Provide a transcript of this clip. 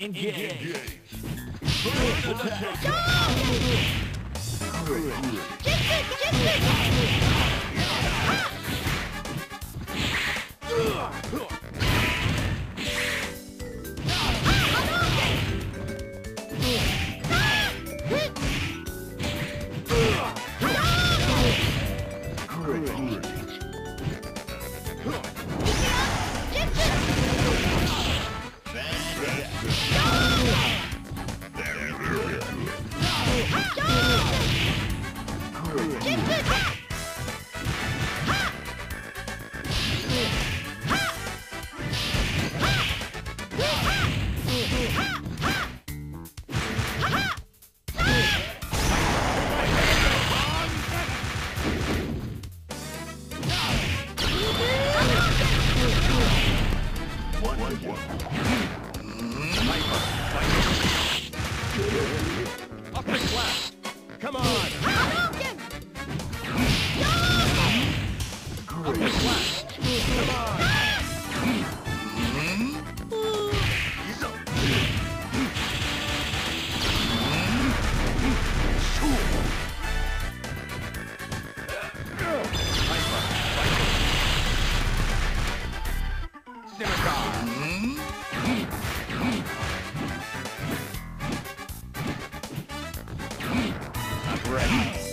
Engage. Up. Come on. Ready.